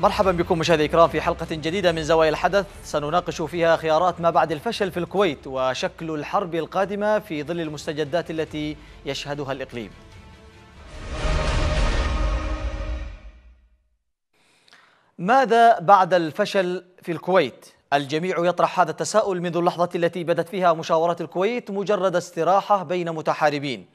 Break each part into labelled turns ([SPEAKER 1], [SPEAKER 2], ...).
[SPEAKER 1] مرحبا بكم مشاهدي الكرام في حلقة جديدة من زوايا الحدث. سنناقش فيها خيارات ما بعد الفشل في الكويت وشكل الحرب القادمة في ظل المستجدات التي يشهدها الإقليم. ماذا بعد الفشل في الكويت؟ الجميع يطرح هذا التساؤل منذ اللحظة التي بدت فيها مشاورات الكويت مجرد استراحة بين متحاربين.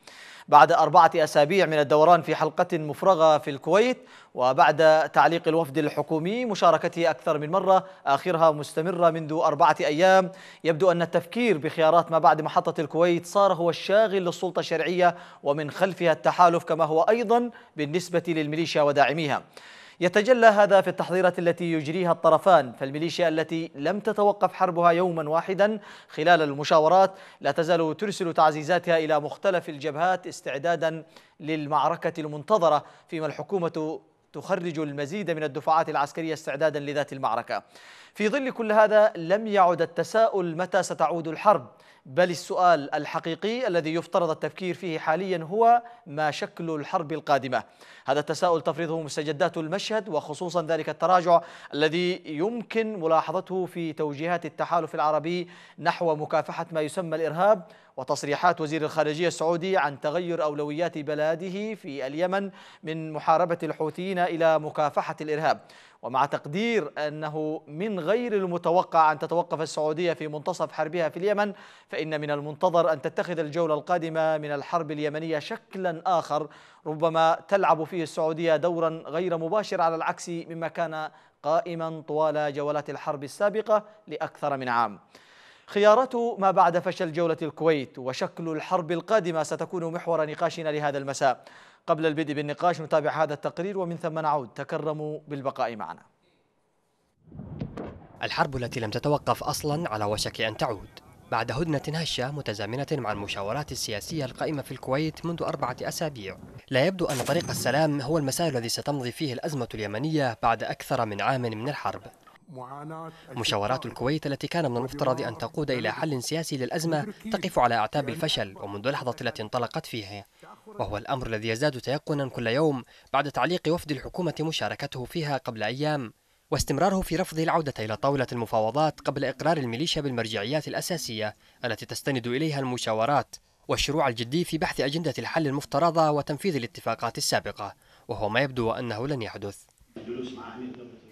[SPEAKER 1] بعد أربعة أسابيع من الدوران في حلقة مفرغة في الكويت وبعد تعليق الوفد الحكومي مشاركته أكثر من مرة آخرها مستمرة منذ أربعة أيام. يبدو أن التفكير بخيارات ما بعد محطة الكويت صار هو الشاغل للسلطة الشرعية ومن خلفها التحالف كما هو أيضا بالنسبة للميليشيا وداعميها. يتجلى هذا في التحضيرات التي يجريها الطرفان فالميليشيا التي لم تتوقف حربها يوما واحدا خلال المشاورات لا تزال ترسل تعزيزاتها إلى مختلف الجبهات استعدادا للمعركة المنتظرة فيما الحكومة تخرج المزيد من الدفعات العسكرية استعدادا لذات المعركة. في ظل كل هذا لم يعد التساؤل متى ستعود الحرب بل السؤال الحقيقي الذي يفترض التفكير فيه حاليا هو ما شكل الحرب القادمة. هذا التساؤل تفرضه مستجدات المشهد وخصوصا ذلك التراجع الذي يمكن ملاحظته في توجيهات التحالف العربي نحو مكافحة ما يسمى الإرهاب وتصريحات وزير الخارجية السعودي عن تغير أولويات بلاده في اليمن من محاربة الحوثيين إلى مكافحة الإرهاب. ومع تقدير أنه من غير المتوقع أن تتوقف السعودية في منتصف حربها في اليمن فإن من المنتظر أن تتخذ الجولة القادمة من الحرب اليمنية شكلا آخر ربما تلعب فيه السعودية دورا غير مباشر على العكس مما كان قائما طوال جولات الحرب السابقة لأكثر من عام. خيارات ما بعد فشل جولة الكويت وشكل الحرب القادمة ستكون محور نقاشنا لهذا المساء. قبل البدء بالنقاش نتابع هذا التقرير ومن ثم نعود. تكرموا بالبقاء معنا.
[SPEAKER 2] الحرب التي لم تتوقف أصلا على وشك أن تعود. بعد هدنة هشة متزامنة مع المشاورات السياسية القائمة في الكويت منذ أربعة أسابيع. لا يبدو أن طريق السلام هو المسار الذي ستمضي فيه الأزمة اليمنية بعد أكثر من عام من الحرب. مشاورات الكويت التي كان من المفترض أن تقود إلى حل سياسي للأزمة تقف على أعتاب الفشل ومنذ اللحظة التي انطلقت فيها وهو الأمر الذي يزداد تيقنا كل يوم بعد تعليق وفد الحكومة مشاركته فيها قبل أيام واستمراره في رفضه العودة إلى طاولة المفاوضات قبل إقرار الميليشيا بالمرجعيات الأساسية التي تستند إليها المشاورات والشروع الجدي في بحث أجندة الحل المفترضة وتنفيذ الاتفاقات السابقة. وهو ما يبدو أنه لن يحدث.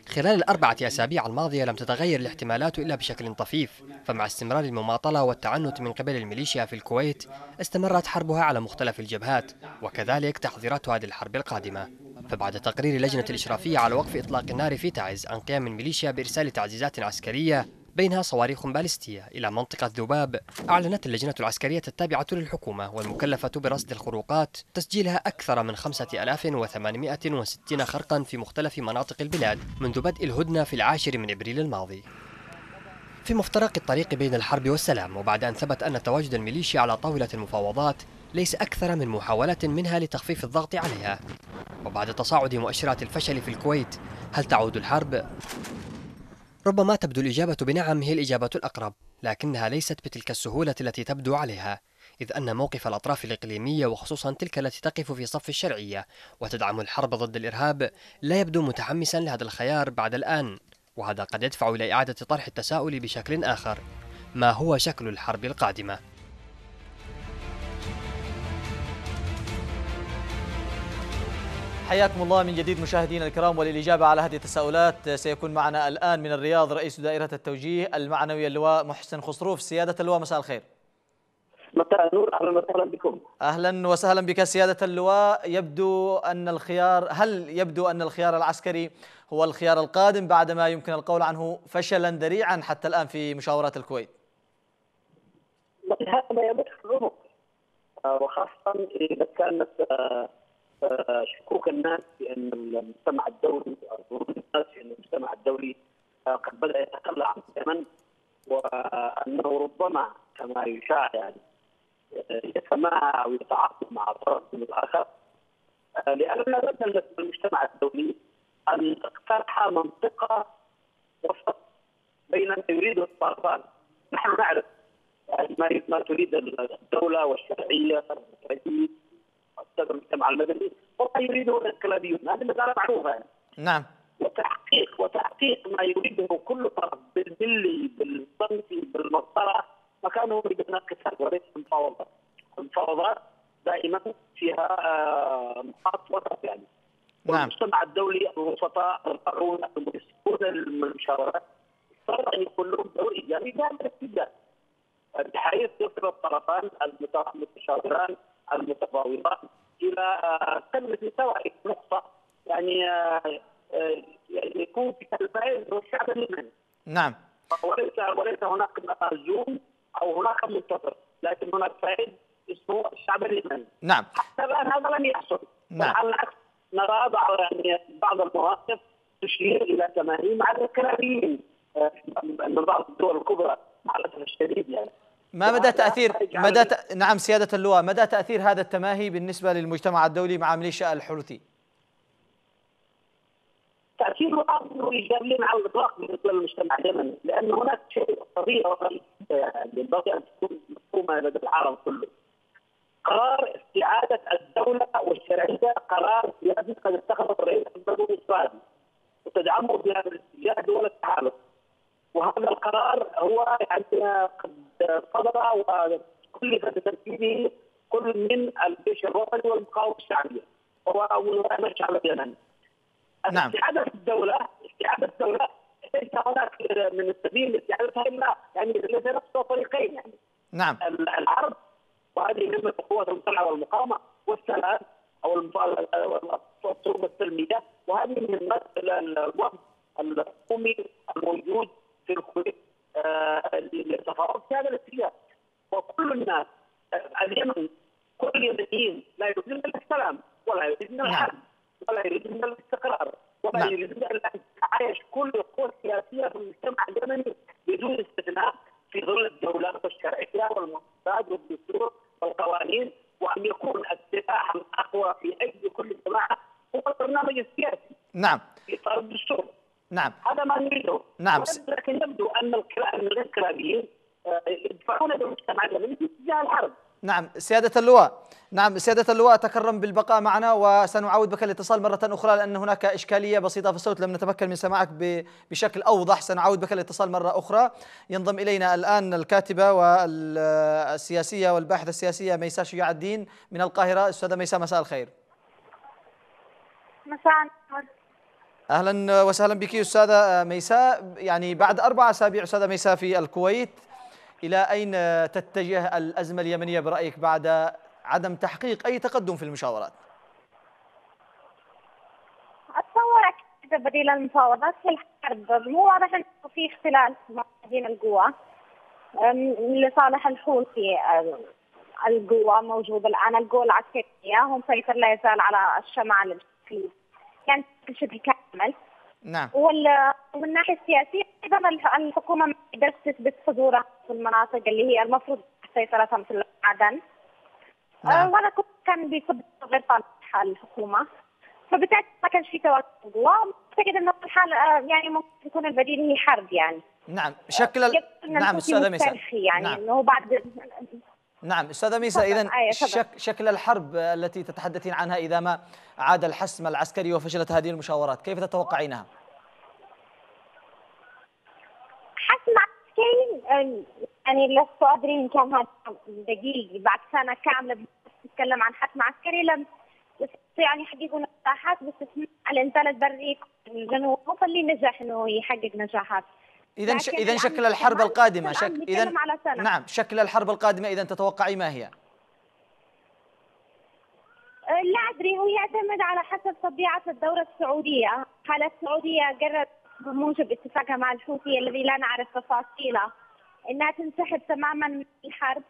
[SPEAKER 2] خلال الأربعة أسابيع الماضية لم تتغير الاحتمالات إلا بشكل طفيف فمع استمرار المماطلة والتعنت من قبل الميليشيا في الكويت استمرت حربها على مختلف الجبهات وكذلك تحضيرات هذه الحرب القادمة. فبعد تقرير لجنة الإشرافية على وقف إطلاق النار في تعز عن قيام الميليشيا بإرسال تعزيزات عسكرية بينها صواريخ باليستية. إلى منطقة ذباب أعلنت اللجنة العسكرية التابعة للحكومة والمكلفة برصد الخروقات تسجيلها أكثر من 5860 خرقا في مختلف مناطق البلاد منذ بدء الهدنة في العاشر من إبريل الماضي. في مفترق الطريق بين الحرب والسلام وبعد أن ثبت أن تواجد الميليشيا على طاولة المفاوضات ليس أكثر من محاولة منها لتخفيف الضغط عليها. وبعد تصاعد مؤشرات الفشل في الكويت هل تعود الحرب؟ ربما تبدو الإجابة بنعم هي الإجابة الأقرب لكنها ليست بتلك السهولة التي تبدو عليها إذ أن موقف الأطراف الإقليمية وخصوصا تلك التي تقف في صف الشرعية وتدعم الحرب ضد الإرهاب لا يبدو متحمسا لهذا الخيار بعد الآن وهذا قد يدفع إلى إعادة طرح التساؤل بشكل آخر ما هو شكل الحرب القادمة؟
[SPEAKER 1] حياكم الله من جديد مشاهدينا الكرام وللإجابة على هذه التساؤلات سيكون معنا الآن من الرياض رئيس دائرة التوجيه المعنوي اللواء محسن خسروف. سيادة اللواء مساء الخير.
[SPEAKER 3] مساء النور أهلا وسهلا بكم.
[SPEAKER 1] أهلا وسهلا بك سيادة اللواء. يبدو أن الخيار هل يبدو أن الخيار العسكري هو الخيار القادم بعدما يمكن القول عنه فشلا ذريعا حتى الآن في مشاورات الكويت؟
[SPEAKER 3] هذا ما يمس الرمق وخاصة إذا كانت شكوك الناس بان المجتمع الدولي أو الناس بان المجتمع الدولي قد بدأ يتخلى عن اليمن وأنه ربما كما يشاع يعني يتماهى أو يتعاطف مع طرف الآخر لاننا نتكلم المجتمع الدولي أن اقترح منطقة وسط بين ما يريده الطرفان. نحن نعرف ما ما تريد الدولة والشرعية والديمقراطيه المجتمع المدني وما يريده الانقلابيون هذه مسألة معروفة يعني.
[SPEAKER 1] نعم
[SPEAKER 3] وتحقيق وتحقيق ما يريده كل طرف بالملي بالصمتي بالمسطرة مكانه هناك قتال وليس المفاوضات. المفاوضات دائما فيها نقاط وسط يعني.
[SPEAKER 1] نعم.
[SPEAKER 3] والمجتمع الدولي الوسطاء القانون المسؤولون المشاورات صار ان يكون لهم دور ايجابي في هذا الاتجاه. بحيث يصل الطرفان المتشاوران المتفاوضان إلى قمة سواء نقطه يعني آه، آه، يكون في الفائز هو الشعب اليمني
[SPEAKER 1] نعم.
[SPEAKER 3] وليس وليس هناك مهزوم أو هناك منتصر لكن هناك فائز اسمه الشعب اليمني
[SPEAKER 1] نعم.
[SPEAKER 3] حتى الآن هذا لم يحصل.
[SPEAKER 1] نعم.
[SPEAKER 3] على العكس نرى بعض يعني بعض المواقف تشير إلى تماهي مع الكلابيين آه، من بعض الدول الكبرى مع الأسف الشديد يعني.
[SPEAKER 1] ما مدى تأثير مدى ت... نعم سيادة اللواء مدى تأثير هذا التماهي بالنسبة للمجتمع الدولي مع ميليشيا الحوثي؟
[SPEAKER 3] تأثيره أمر ايجابي على الاطلاق بالنسبة للمجتمع اليمني لأن هناك شيء قضيه ينبغي أن تكون مفهومة لدى العالم كله. قرار استعادة الدولة والشرعية قرار سياسي قد اتخذه الرئيس الدولي الاسرائيلي وتدعمه في هذا الاتجاه دول التحالف. وهذا القرار هو يعني قد صدر وكلف بتنفيذه كل من الجيش الوطني والمقاومة الشعبية وهو الشعب اليمني.
[SPEAKER 1] نعم.
[SPEAKER 3] استعادة الدولة استعادة الدولة ليس هناك من السبيل لاستعادتها إلا يعني ليس نفس طريقين يعني
[SPEAKER 1] نعم
[SPEAKER 3] الحرب وهذه مهمة القوات المسلحة والمقاومة والسلام أو الطرق السلمية وهذه مهمة الوفد الحكومي الموجود في الكويت آه، للتفاوض في هذا الاتجاه وكل الناس آه، اليمن كل اليمنيين لا يريدون السلام ولا يريدون الحرب ولا يريدون الاستقرار ولا
[SPEAKER 1] نعم.
[SPEAKER 3] يريدون أن تعايش كل القوى السياسيه في المجتمع اليمني بدون استثناء في ظل الدولات الشرعية والمؤسسات والدستور والقوانين وأن يكون السلاح الأقوى في أي كل جماعة هو البرنامج السياسي
[SPEAKER 1] نعم.
[SPEAKER 3] في اطار الدستور
[SPEAKER 1] نعم.
[SPEAKER 3] هذا ما نريده.
[SPEAKER 1] نعم.
[SPEAKER 3] لكن يبدو أن الانقلابيين آه، يدفعون بالمجتمع اليمني في اتجاه الحرب.
[SPEAKER 1] نعم. سيادة اللواء. نعم. سيادة اللواء تكرم بالبقاء معنا وسنعود بك الاتصال مرة أخرى لأن هناك إشكالية بسيطة في الصوت. لم نتمكن من سماعك ب- بشكل أوضح. سنعود بك الاتصال مرة أخرى. ينضم إلينا الآن الكاتبة والسياسية والباحثة السياسية ميساء شجاع الدين من القاهرة. أستاذة ميساء مساء الخير.
[SPEAKER 4] مساء النور.
[SPEAKER 1] أهلا وسهلا بك أستاذة ميساء. يعني بعد أربع أسابيع أستاذة ميساء في الكويت إلى أين تتجه الأزمة اليمنية برأيك بعد عدم تحقيق أي تقدم في المشاورات؟
[SPEAKER 4] أتصور أكيد بديل المفاوضات هي الحرب. مو واضح أنه في اختلاف بين القوى. لصالح الحوثي القوى موجودة الآن القوى العسكرية. هم مسيطر لا يزال على الشمال بشكل يعني بشكل كامل.
[SPEAKER 1] نعم.
[SPEAKER 4] ومن الناحيه السياسيه أيضا الح- الحكومة ما قدرت تثبت حضورها في المناطق اللي هي المفروض سيطرتها مثل عدن
[SPEAKER 1] نعم.
[SPEAKER 4] آه، وأنا كنت كان بيصب غير صالح الحكومة. فبالتالي ما كانش في توازن. قوى اعتقد إنه الحال آه، يعني ممكن يكون البديل هي حرب يعني.
[SPEAKER 1] نعم. شكل ال... نعم أستاذة ميساء
[SPEAKER 4] يعني
[SPEAKER 1] نعم.
[SPEAKER 4] إنه بعد
[SPEAKER 1] نعم أستاذة
[SPEAKER 4] تفضل.
[SPEAKER 1] اذا
[SPEAKER 4] أيوة،.
[SPEAKER 1] شك... شكل الحرب التي تتحدثين عنها إذا ما عاد الحسم العسكري وفشلت هذه المشاورات كيف تتوقعينها؟
[SPEAKER 4] حسم عسكري يعني لست أدري إن كان هذا دقيق بعد سنة كاملة بنتكلم عن حسم عسكري لم أن يحققوا نجاحات باستثناء الانزال البري الجنوب اللي نجح إنه يحقق نجاحات
[SPEAKER 1] اذا ش... اذا شكل الحرب
[SPEAKER 4] القادمة
[SPEAKER 1] شك... اذا. نعم شكل الحرب القادمة اذا تتوقعي ما هي؟
[SPEAKER 4] آه، لا أدري هو يعتمد على حسب طبيعة الدولة السعودية، هل السعودية قررت بموجب اتفاقها مع الحوثي الذي لا نعرف تفاصيله إنها تنسحب تماما من الحرب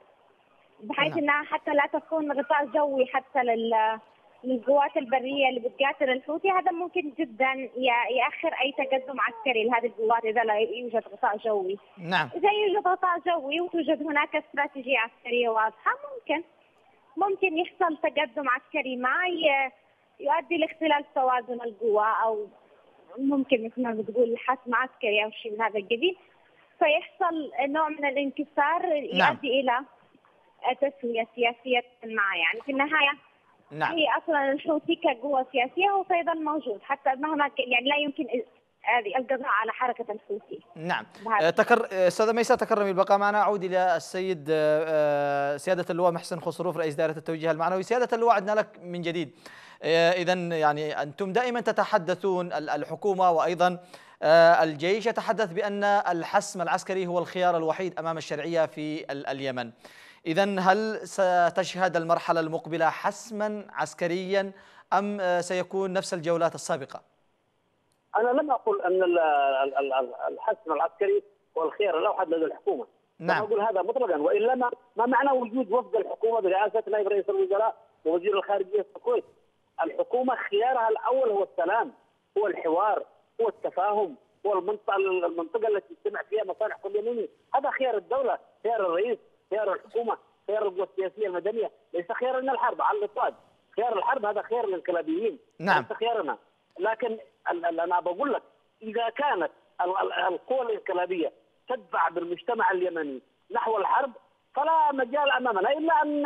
[SPEAKER 4] بحيث
[SPEAKER 1] نعم.
[SPEAKER 4] إنها حتى لا تكون غطاء جوي حتى لل للقوات البرية اللي بتقاتل الحوثي هذا ممكن جدا يأخر أي تقدم عسكري لهذه القوات إذا لا يوجد غطاء جوي.
[SPEAKER 1] نعم
[SPEAKER 4] إذا يوجد غطاء جوي وتوجد هناك استراتيجية عسكرية واضحة ممكن ممكن يحصل تقدم عسكري ما يؤدي لاختلال توازن القوى أو ممكن مثل ما بتقول حسم عسكري أو شيء من هذا القبيل فيحصل نوع من الانكسار
[SPEAKER 1] نعم.
[SPEAKER 4] يؤدي إلى تسوية سياسية ما يعني في النهاية
[SPEAKER 1] نعم.
[SPEAKER 4] هي أصلا الحوثي كقوة سياسية هو سيظل موجود حتى مهما. يعني لا يمكن هذه القضاء على حركة الحوثي.
[SPEAKER 1] نعم.
[SPEAKER 4] بهذا.
[SPEAKER 1] آه، تكر آه، أستاذة ميساء تكرمي البقاء معنا. أعود إلى السيد آه، سيادة اللواء محسن خسروف رئيس دائرة التوجيه المعنوي. سيادة اللواء عدنا لك من جديد. اذا يعني أنتم دائما تتحدثون ال- الحكومة وأيضا الجيش. يتحدث بأن الحسم العسكري هو الخيار الوحيد أمام الشرعية في ال- اليمن. اذا هل ستشهد المرحلة المقبلة حسما عسكريا آه، سيكون نفس الجولات السابقة؟
[SPEAKER 3] أنا لم ال- ال- الحسم العسكري هو الخيار الاوحد لدى الحكومة.
[SPEAKER 1] نعم.
[SPEAKER 3] لم أقول هذا مطلقا والا ما ما معنى وجود وفد الحكومة برئاسة نائب رئيس الوزراء ووزير الخارجية في الكويت؟ الحكومة خيارها الأول هو السلام هو الحوار هو التفاهم هو المنطقة المنطقة التي تجتمع فيها مصالح كل يميني هذا خيار الدولة خيار الرئيس. خيار الحكومة خيار القوى السياسية المدنية ليس خيارنا الحرب على الإطلاق. خيار الحرب هذا خيار الانقلابيين
[SPEAKER 1] نعم.
[SPEAKER 3] ليس خيارنا لكن أنا بقول لك إذا كانت ال- ال- القوى الانقلابيه تدفع بالمجتمع اليمني نحو الحرب فلا مجال أمامنا إلا ان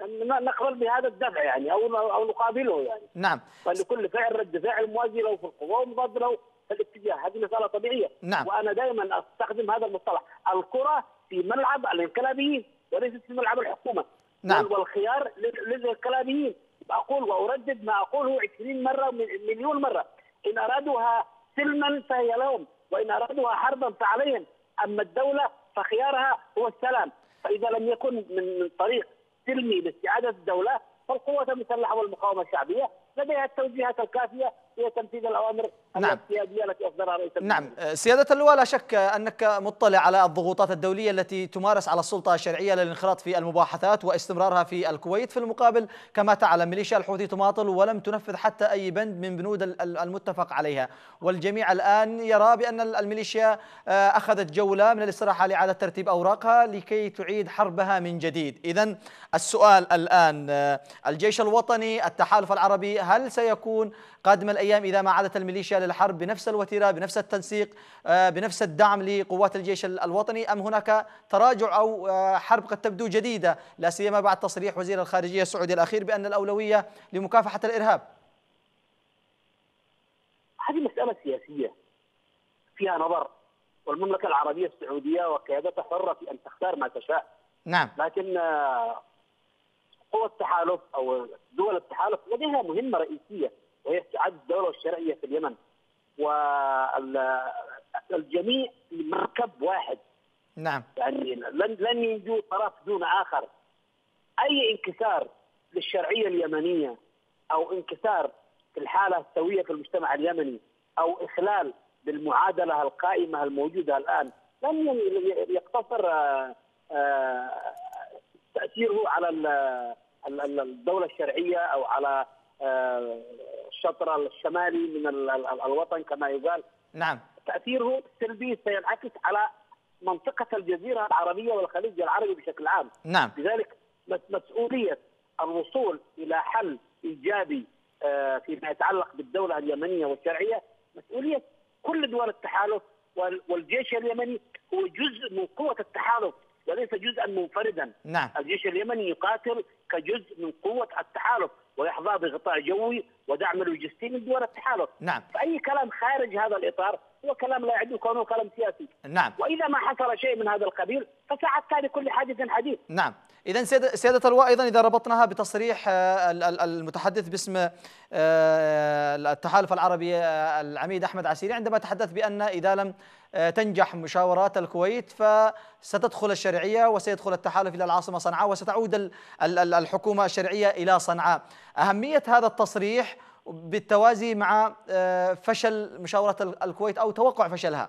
[SPEAKER 3] أن نقبل بهذا الدفع يعني أو أو نقابله يعني.
[SPEAKER 1] نعم.
[SPEAKER 3] فلكل فعل رد فعل موازي له في القوى ومضاد له في الاتجاه هذه مسألة طبيعية.
[SPEAKER 1] نعم.
[SPEAKER 3] وأنا دائما أستخدم هذا المصطلح الكرة في ملعب الانقلابيين وليست في ملعب الحكومة.
[SPEAKER 1] نعم.
[SPEAKER 3] وال- والخيار لل- للانقلابيين. أقول وأردد ما أقوله 20 مرة مليون مرة. إن أرادوها سلما فهي لهم وإن أرادوها حربا فعليهم. أما الدولة فخيارها هو السلام. فإذا لم يكن من من طريق سلمي لاستعادة الدولة فالقوات المسلحه والمقاومة الشعبية. لديها التوجيهات الكافية في تنفيذ الأوامر
[SPEAKER 1] نعم.
[SPEAKER 3] التي رئيس
[SPEAKER 1] نعم
[SPEAKER 3] الجمهورية.
[SPEAKER 1] سيادة اللواء لا شك أنك مطلع على الضغوطات الدولية التي تمارس على السلطة الشرعية للانخراط في المباحثات واستمرارها في الكويت في المقابل كما تعلم ميليشيا الحوثي تماطل ولم تنفذ حتى أي بند من بنود ال- ال- المتفق عليها والجميع الآن يرى بأن ال- الميليشيا آه، أخذت جولة من الاستراحة لإعادة ترتيب أوراقها لكي تعيد حربها من جديد إذا السؤال الآن آه، الجيش الوطني التحالف العربي هل سيكون قادم الأيام إذا ما عادت الميليشيا للحرب بنفس الوتيرة بنفس التنسيق آه، بنفس الدعم لقوات الجيش ال- الوطني أم هناك تراجع أو آه، حرب قد تبدو جديدة؟ لا سيما بعد تصريح وزير الخارجية السعودي الأخير بأن الأولوية لمكافحة الإرهاب.
[SPEAKER 3] هذه مسألة سياسية. فيها نظر. والمملكة العربية السعودية وقيادتها حرة في أن تختار ما تشاء.
[SPEAKER 1] نعم.
[SPEAKER 3] لكن آه، قوى التحالف أو دول التحالف لديها مهمة رئيسية وهي استعادة الدولة والشرعية في اليمن. والجميع مركب واحد.
[SPEAKER 1] نعم.
[SPEAKER 3] يعني لن لن ينجو طرف دون آخر. أي انكسار للشرعية اليمنية أو انكسار في الحالة السوية في المجتمع اليمني أو إخلال بالمعادلة القائمة الموجودة الآن لن يقتصر آه، آه، تأثيره على ال- ال- ال- الدولة الشرعية أو على آه، الشطر الشمالي من ال- ال- الوطن كما يقال.
[SPEAKER 1] نعم.
[SPEAKER 3] تأثيره السلبي سينعكس على منطقة الجزيرة العربية والخليج العربي بشكل عام.
[SPEAKER 1] نعم.
[SPEAKER 3] لذلك مس- مسؤولية الوصول إلى حل إيجابي آه، فيما يتعلق بالدولة اليمنية والشرعية. مسؤولية كل دول التحالف وال- والجيش اليمني هو جزء من قوة التحالف. وليس جزءا منفردا.
[SPEAKER 1] نعم.
[SPEAKER 3] الجيش اليمني يقاتل كجزء من قوة التحالف ويحظى بغطاء جوي ودعم لوجستي من دول التحالف.
[SPEAKER 1] نعم.
[SPEAKER 3] فأي كلام خارج هذا الإطار هو كلام لا يعد كونه كلام سياسي.
[SPEAKER 1] نعم.
[SPEAKER 3] وإذا ما حصل شيء من هذا القبيل فساعتها لكل حادث حديث.
[SPEAKER 1] نعم. إذا سيادة, سيادة اللواء أيضا إذا ربطناها بتصريح آه، ال- ال- المتحدث باسم آه، التحالف العربي آه، العميد أحمد عسيري عندما تحدث بأن إذا لم تنجح مشاورات الكويت فستدخل الشرعية وسيدخل التحالف إلى العاصمة صنعاء وستعود ال- ال- ال- الحكومة الشرعية إلى صنعاء. أهمية هذا التصريح بالتوازي مع آه، فشل مشاورة ال- الكويت أو توقع فشلها.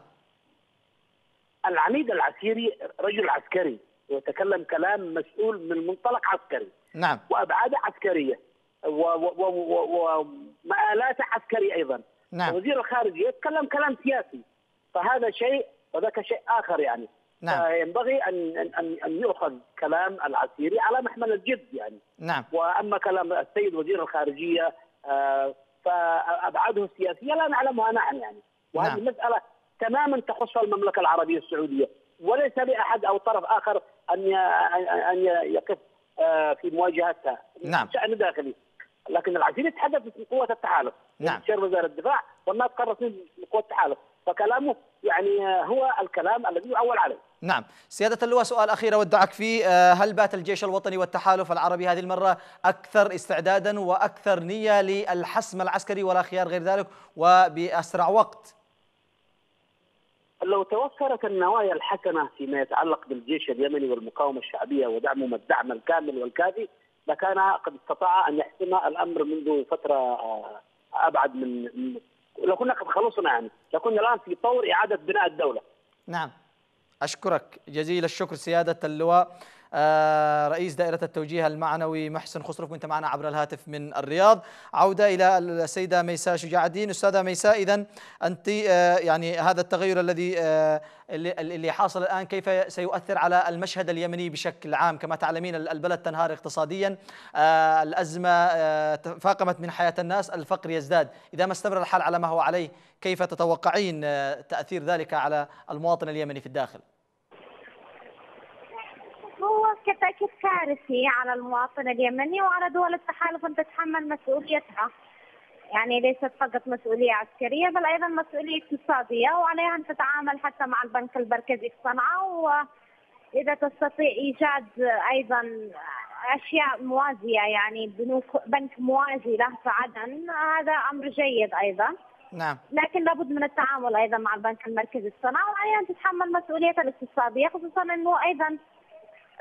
[SPEAKER 3] العميد العسيري رجل عسكري ويتكلم كلام مسؤول من منطلق عسكري.
[SPEAKER 1] نعم.
[SPEAKER 3] وابعاده عسكرية و- و- و- ومآلاته عسكري أيضا.
[SPEAKER 1] نعم.
[SPEAKER 3] وزير الخارجية يتكلم كلام سياسي. فهذا شيء وذاك شيء آخر يعني.
[SPEAKER 1] نعم.
[SPEAKER 3] فينبغي ان ان ان يؤخذ كلام العسيري على محمل الجد يعني.
[SPEAKER 1] نعم.
[SPEAKER 3] وأما كلام السيد وزير الخارجية آه، فأبعاده السياسية لا نعلمها نحن يعني. وهذه
[SPEAKER 1] نعم.
[SPEAKER 3] مسألة تماما تخص المملكة العربية السعودية. وليس لاحد أو طرف آخر أن ان يقف آه، في مواجهتها.
[SPEAKER 1] نعم.
[SPEAKER 3] شأن داخلي. لكن العزيز يتحدث من قوة التحالف.
[SPEAKER 1] نعم.
[SPEAKER 3] شير وزارة الدفاع والناس قررت من قوة التحالف. فكلامه يعني هو الكلام الذي يعول عليه.
[SPEAKER 1] نعم. سيادة اللواء سؤال أخير أودعك فيه. آه، هل بات الجيش الوطني والتحالف العربي هذه المرة أكثر استعدادا وأكثر نية للحسم العسكري ولا خيار غير ذلك وبأسرع وقت؟
[SPEAKER 3] لو توفرت النوايا الحسنه فيما يتعلق بالجيش اليمني والمقاومة الشعبية ودعمهم الدعم الكامل والكافي لكان قد استطاع أن يحسم الأمر منذ فترة آه، أبعد من من- لو كنا قد خلصنا يعني. لكنا الآن في طور إعادة بناء الدولة.
[SPEAKER 1] نعم. أشكرك. جزيل الشكر سيادة اللواء. رئيس دائرة التوجيه المعنوي محسن خسرف كنت معنا عبر الهاتف من الرياض. عودة إلى السيدة ميساء شجاع الدين أستاذة ميساء إذا أنت آه، يعني هذا التغير الذي آه، اللي حاصل الآن كيف سيؤثر على المشهد اليمني بشكل عام؟ كما تعلمين البلد تنهار اقتصاديا. آه، الأزمة آه، تفاقمت من حياة الناس. الفقر يزداد. إذا ما استمر الحال على ما هو عليه كيف تتوقعين آه، تأثير ذلك على المواطن اليمني في الداخل؟
[SPEAKER 4] هو كتأكيد كارثي على المواطن اليمني وعلى دول التحالف أن تتحمل مسؤوليتها؟ يعني ليست فقط مسؤولية عسكرية بل أيضا مسؤولية اقتصادية وعليها أن تتعامل حتى مع البنك المركزي في صنعاء وإذا تستطيع إيجاد أيضا أشياء موازية يعني بنوك بنك موازي له في عدن هذا أمر جيد أيضا.
[SPEAKER 1] نعم.
[SPEAKER 4] لكن لابد من التعامل أيضا مع البنك المركزي الصناعي وعليها أن تتحمل مسؤوليتها الاقتصادية خصوصا إنه أيضا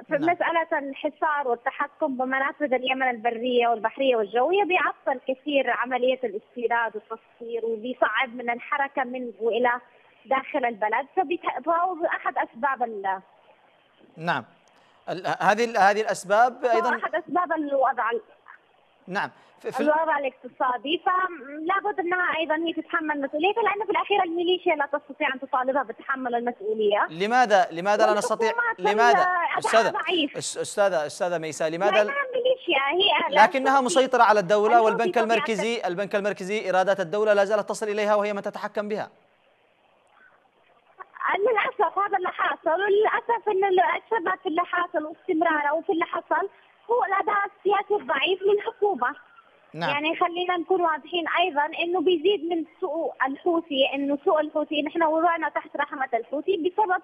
[SPEAKER 4] في
[SPEAKER 1] نعم.
[SPEAKER 4] مسألة الحصار والتحكم بمنافذ اليمن البرية والبحرية والجوية بيعطل كثير عملية الاستيراد والتصدير وبيصعب من الحركة من وإلى داخل البلد فهو أحد أسباب ال-
[SPEAKER 1] نعم هذه هذه الأسباب
[SPEAKER 4] فهو
[SPEAKER 1] أيضا
[SPEAKER 4] أحد أسباب الوضع
[SPEAKER 1] نعم. في في ال-
[SPEAKER 4] الوضع الاقتصادي فلا بد أنها أيضا هي تتحمل مسؤوليتها لأنه في الأخير الميليشيا لا تستطيع أن تطالبها بتحمل المسؤولية.
[SPEAKER 1] لماذا لماذا لا نستطيع لماذا؟ استاذه استاذه أستاذة ميساء لماذا
[SPEAKER 4] لأنها ميليشيا هي
[SPEAKER 1] لكنها مسيطرة على الدولة
[SPEAKER 4] أنه
[SPEAKER 1] والبنك المركزي البنك المركزي إيرادات الدولة لا زالت تصل إليها وهي من تتحكم بها.
[SPEAKER 4] للأسف هذا اللي حاصل. وللاسف إن السبب في اللي حاصل واستمرارة وفي اللي حصل هو الاداء السياسي الضعيف للحكومه
[SPEAKER 1] نعم
[SPEAKER 4] يعني خلينا نكون واضحين أيضا إنه بيزيد من سوء الحوثي إنه سوء الحوثي نحن وضعنا تحت رحمة الحوثي بسبب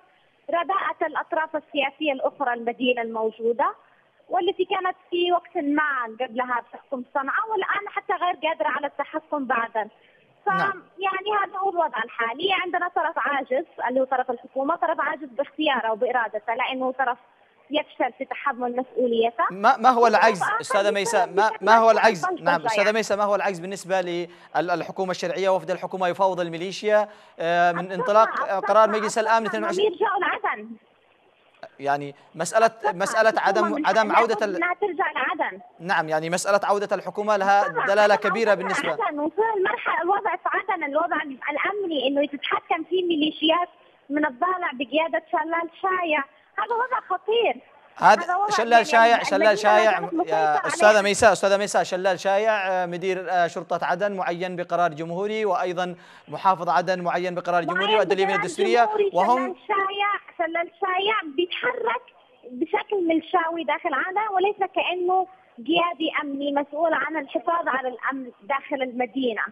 [SPEAKER 4] رداءة الأطراف السياسية الأخرى البديله الموجودة والتي كانت في وقت ما قبلها تحكم صنعاء والآن حتى غير قادرة على التحكم بعدا. ف
[SPEAKER 1] نعم.
[SPEAKER 4] يعني هذا هو الوضع الحالي عندنا طرف عاجز اللي هو طرف الحكومة طرف عاجز باختياره وبإرادته لأنه طرف يفشل في تحمل مسؤوليته؟
[SPEAKER 1] ما ما هو العجز أستاذة ميساء ما ما هو العجز؟ نعم
[SPEAKER 4] أستاذة.
[SPEAKER 1] ميساء ما هو العجز بالنسبة للحكومة الشرعية وفد الحكومة يفاوض الميليشيا آه، من انطلاق قرار مجلس الأمن 22
[SPEAKER 4] يرجعوا لعدن
[SPEAKER 1] يعني مساله مسألة عدم عدم عودة ال...
[SPEAKER 4] انها ترجع لعدن.
[SPEAKER 1] نعم يعني مسألة عودة الحكومة لها دلالة كبيرة بالنسبة
[SPEAKER 4] عدن. وصل المرحله الوضع في عدن الوضع الأمني إنه تتحكم فيه ميليشيات من الضالع بقيادة شلال شايع. هذا وضع خطير.
[SPEAKER 1] هذا شلال
[SPEAKER 4] يعني
[SPEAKER 1] شايع
[SPEAKER 4] المدينة
[SPEAKER 1] شلال
[SPEAKER 4] لا
[SPEAKER 1] شايع يا. أستاذة ميساء أستاذة ميساء شلال شايع مدير آه، شرطة عدن معين بقرار جمهوري وأيضا محافظ عدن معين بقرار جمهوري وادى اليمين الدستورية وهم
[SPEAKER 4] شلال شايع شلال شايع بيتحرك بشكل ملشاوي داخل عدن وليس كأنه قيادي أمني مسؤول عن الحفاظ على الأمن داخل المدينة.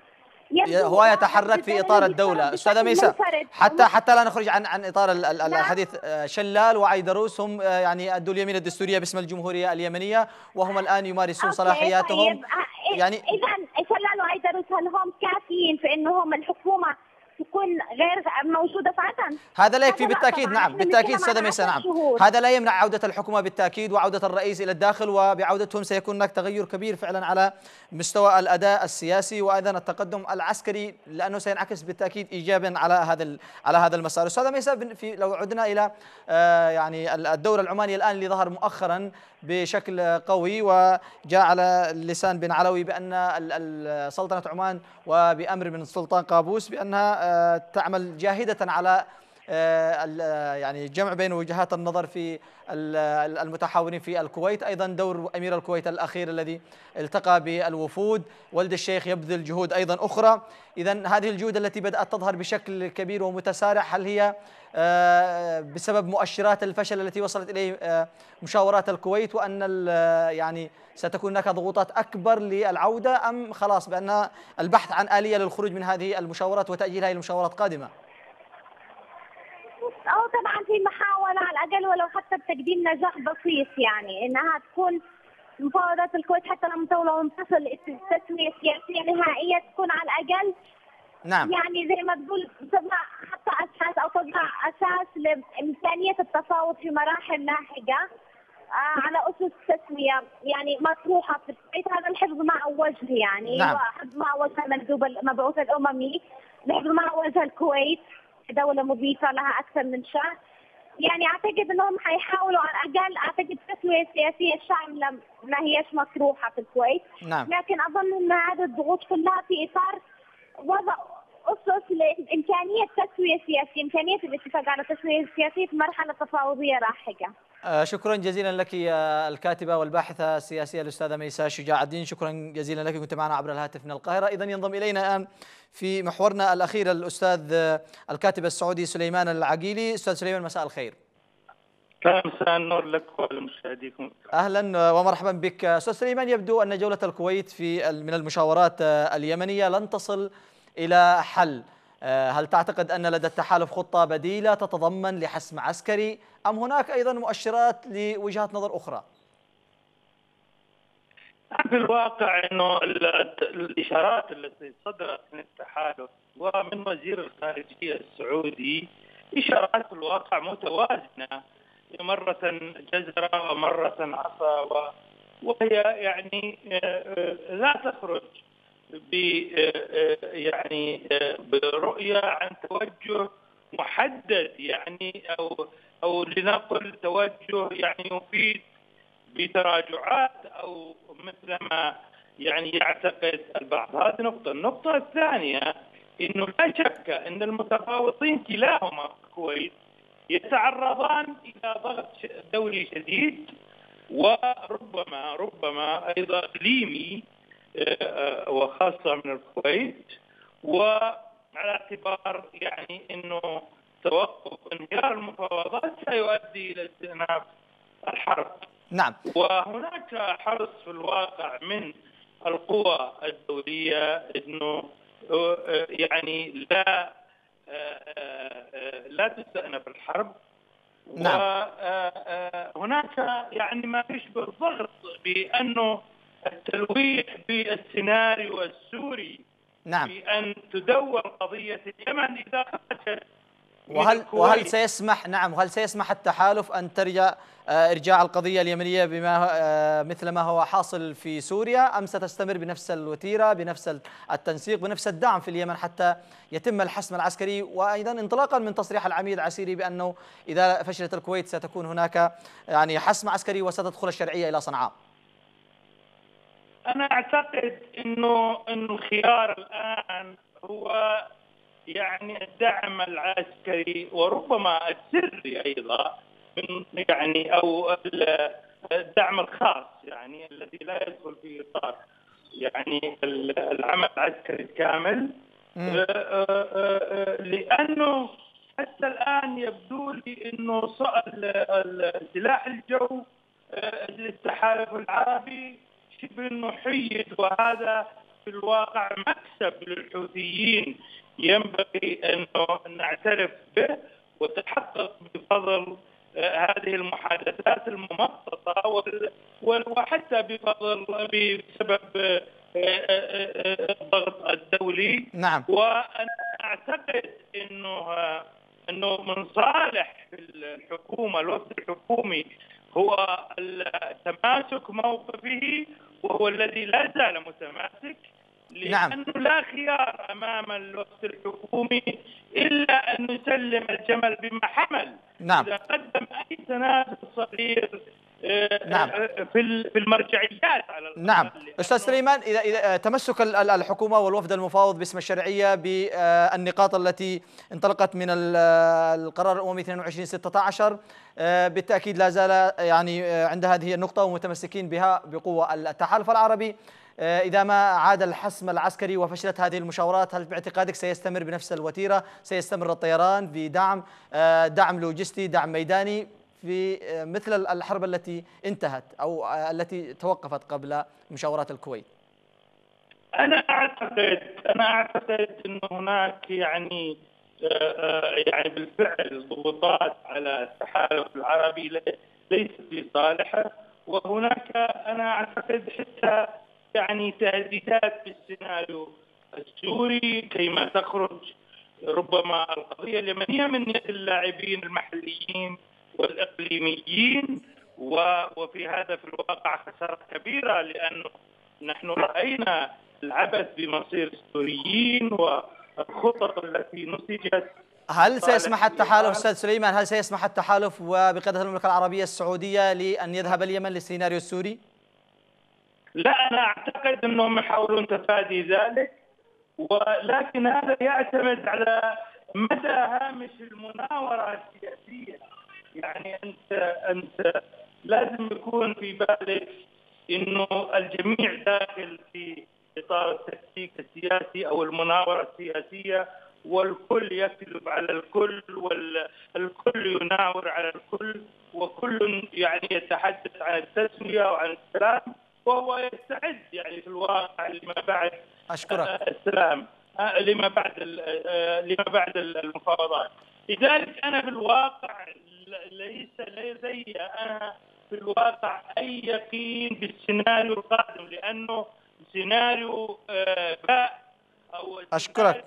[SPEAKER 1] هو يتحرك في
[SPEAKER 4] إطار
[SPEAKER 1] الدولة أستاذة ميساء. حتى حتى لا نخرج عن عن إطار ال- ال-. الحديث آه، شلال وعيدروس هم آه، يعني أدوا اليمين الدستورية باسم الجمهورية اليمنية وهم الآن يمارسون صلاحياتهم
[SPEAKER 4] طيب. آه،
[SPEAKER 1] يعني-
[SPEAKER 4] اذا شلال وعيدروس هل هم كافيين في إنهم الحكومة تكون غير موجودة في عدن؟
[SPEAKER 1] هذا لا يكفي
[SPEAKER 4] بالتأكيد.
[SPEAKER 1] نعم
[SPEAKER 4] بالتأكيد
[SPEAKER 1] استاذه ميساء نعم
[SPEAKER 4] شهور.
[SPEAKER 1] هذا لا يمنع عودة الحكومة بالتأكيد وعودة الرئيس إلى الداخل وبعودتهم سيكون هناك تغير كبير فعلا على مستوى الأداء السياسي وأيضا التقدم العسكري لأنه سينعكس بالتأكيد ايجابا على هذا على هذا المسار أستاذة ميساء في لو عدنا إلى آه، يعني ال- الدور العماني الآن اللي ظهر مؤخرا بشكل قوي وجاء على لسان بن علوي ال- سلطنة عمان وبأمر من السلطان قابوس بأنها آه، تعمل جاهدة على يعني جمع بين وجهات النظر في المتحاورين في الكويت. أيضا دور أمير الكويت الأخير الذي التقى بالوفود. ولد الشيخ يبذل جهود أيضا أخرى. إذا هذه الجهود التي بدأت تظهر بشكل كبير ومتسارع هل هي آه، بسبب مؤشرات الفشل التي وصلت إليه آه، مشاورات الكويت وأن يعني ستكون هناك ضغوطات أكبر للعودة أم خلاص بأن البحث عن آلية للخروج من هذه المشاورات وتأجيلها إلى مشاورات قادمة؟
[SPEAKER 4] أو طبعا في محاولة على الأقل ولو حتى بتقديم نجاح بسيط يعني إنها تكون مفاوضات الكويت حتى لو مطولة ومتصل التسوية السياسية نهائية تكون على الأقل
[SPEAKER 1] نعم.
[SPEAKER 4] يعني زي ما تقول تضع حتى أساس أو تضع أساس لإمكانية التفاوض في مراحل لاحقة آه على أسس تسوية يعني مطروحة. في الكويت هذا الحفظ مع وجه يعني
[SPEAKER 1] نعم.
[SPEAKER 4] وحفظ مع وجه المندوب المبعوث الأممي الحفظ مع وجه الكويت. دولة مضيفة لها أكثر من شهر يعني أعتقد أنهم حيحاولوا على الأقل أعتقد التسوية السياسية شاملة ما هيش مطروحة في الكويت
[SPEAKER 1] نعم.
[SPEAKER 4] لكن أظن أن هذه الضغوط كلها في إطار وضع أسس لإمكانية تسوية سياسية إمكانية الاتفاق على تسوية سياسية في مرحلة تفاوضية لاحقة.
[SPEAKER 1] آه، شكرا جزيلا لك يا الكاتبة والباحثة السياسية الأستاذة ميساء شجاع الدين شكرا جزيلا لك كنت معنا عبر الهاتف من القاهرة. إذا ينضم إلينا الآن في محورنا الأخير الأستاذ الكاتب السعودي سليمان العقيلي. أستاذ سليمان مساء الخير.
[SPEAKER 5] مساء النور لك ولمشاهديكم.
[SPEAKER 1] أهلا ومرحبا بك. أستاذ سليمان يبدو أن جولة الكويت في من المشاورات اليمنية لن تصل إلى حل آه، هل تعتقد أن لدى التحالف خطة بديلة تتضمن لحسم عسكري أم هناك أيضا مؤشرات لوجهات نظر أخرى؟
[SPEAKER 5] في الواقع إنه الإشارات التي صدرت من التحالف ومن وزير الخارجية السعودي إشارات في الواقع متوازنة مرة جزرة ومرة عصا وهي يعني آه، آه، لا تخرج يعني برؤية عن توجه محدد يعني أو أو لنقل توجه يعني يفيد بتراجعات أو مثل ما يعني يعتقد البعض. هذه نقطة، النقطة الثانية إنه لا شك إن المتفاوضين كلاهما في الكويت يتعرضان إلى ضغط دولي شديد وربما ربما أيضا إقليمي آه، وخاصة من الكويت وعلى اعتبار يعني إنه توقف انهيار المفاوضات سيؤدي إلى استئناف الحرب.
[SPEAKER 1] نعم.
[SPEAKER 5] وهناك حرص في الواقع من القوى الدولية إنه آه، يعني لا آه، لا تستأنف الحرب
[SPEAKER 1] نعم.
[SPEAKER 5] وهناك يعني ما يشبه الضغط بأنه التلويح بالسيناريو السوري
[SPEAKER 1] نعم.
[SPEAKER 5] بأن تدور قضية اليمن إذا خرجت
[SPEAKER 1] وهل وهل سيسمح نعم وهل سيسمح التحالف أن ترجع آه، إرجاع القضية اليمنية بما آه، مثل ما هو حاصل في سوريا أم ستستمر بنفس الوتيرة بنفس التنسيق بنفس الدعم في اليمن حتى يتم الحسم العسكري؟ وأيضا انطلاقا من تصريح العميد عسيري بأنه إذا فشلت الكويت ستكون هناك يعني حسم عسكري وستدخل الشرعية إلى صنعاء.
[SPEAKER 5] أنا أعتقد إنه إنه الخيار الآن هو يعني الدعم العسكري وربما السري أيضا من يعني أو الدعم الخاص يعني الذي لا يدخل في إطار يعني العمل العسكري الكامل. آه، آه، آه، لأنه حتى الآن يبدو لي إنه سلاح الجو للتحالف العربي شبه محيد وهذا في الواقع مكسب للحوثيين. ينبغي انه نعترف به وتحقق بفضل آه، هذه المحادثات الممططة وحتى بفضل بسبب آه، آه، الضغط الدولي.
[SPEAKER 1] نعم.
[SPEAKER 5] وأنا أعتقد إنه إنه من صالح الحكومة الوفد الحكومي هو تماسك موقفه وهو الذي لا زال متماسك
[SPEAKER 1] نعم.
[SPEAKER 5] لأنه نعم. لا خيار أمام الوقت الحكومي إلا أن نسلم الجمل بما حمل
[SPEAKER 1] نعم.
[SPEAKER 5] إذا قدم أي تنازل صغير
[SPEAKER 1] نعم.
[SPEAKER 5] آه، في في المرجعيات على.
[SPEAKER 1] نعم أستاذ سليمان اذا اذا آه، تمسك ال- ال- الحكومة والوفد المفاوض باسم الشرعية بالنقاط التي انطلقت من ال- آه، القرار الاممي 22 16 آه، بالتأكيد لا زال يعني آه، عند هذه النقطة ومتمسكين بها بقوة التحالف العربي آه، إذا ما عاد الحسم العسكري وفشلت هذه المشاورات هل باعتقادك سيستمر بنفس الوتيرة سيستمر الطيران في دعم آه، دعم لوجستي دعم ميداني في آه، مثل الحرب التي انتهت أو آه، التي توقفت قبل مشاورات الكويت.
[SPEAKER 5] أنا اعتقد أنا أعتقد انه هناك يعني آه، يعني بالفعل ضغوطات على التحالف العربي لي- ليست لصالحه وهناك أنا أعتقد حتى يعني تهديدات بالسيناريو السوري كيما تخرج ربما القضية اليمنية من يد اللاعبين المحليين. والأقليميين و- وفي هذا في الواقع خسارة كبيرة لأنه نحن رأينا العبث بمصير السوريين والخطط التي نسجت
[SPEAKER 1] هل سيسمح التحالف. أستاذ سليمان هل سيسمح التحالف وبقيادة المملكة العربية السعودية لأن يذهب اليمن للسيناريو السوري؟
[SPEAKER 5] لا أنا أعتقد أنهم يحاولون تفادي ذلك ولكن هذا يعتمد على مدى هامش المناورة السياسية يعني انت أنت لازم يكون في بالك إنه الجميع داخل في إطار التكتيك السياسي أو المناورة السياسية والكل يكذب على الكل والكل يناور على الكل وكل يعني يتحدث عن التسويه وعن السلام وهو يستعد يعني في الواقع لما بعد
[SPEAKER 1] أشكرك.
[SPEAKER 5] آه، السلام آه، لما بعد آه، لما بعد المفاوضات. لذلك أنا في الواقع ليس لدي أنا في الواقع أي يقين بالسيناريو القادم لأنه سيناريو آه، باء أو
[SPEAKER 1] أشكرك.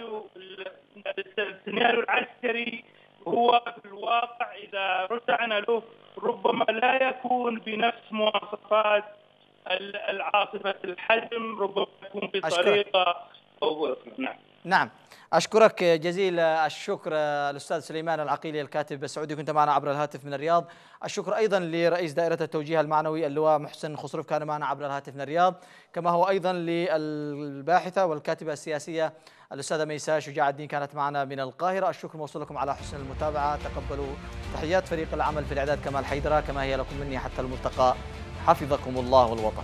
[SPEAKER 5] السيناريو العسكري هو في الواقع إذا رجعنا له ربما لا يكون بنفس مواصفات ال- العاصفة الحجم ربما يكون بطريقه أو نعم.
[SPEAKER 1] نعم. أشكرك جزيل الشكر الأستاذ سليمان العقيلي الكاتب السعودي كنت معنا عبر الهاتف من الرياض. الشكر أيضا لرئيس دائرة التوجيه المعنوي اللواء محسن خسروف كان معنا عبر الهاتف من الرياض. كما هو أيضا للباحثة والكاتبة السياسية الأستاذة ميساء شجاع الدين كانت معنا من القاهرة. الشكر موصول لكم على حسن المتابعة. تقبلوا تحيات فريق العمل في الإعداد كمال حيدرة كما هي لكم مني حتى الملتقى. حفظكم الله والوطن.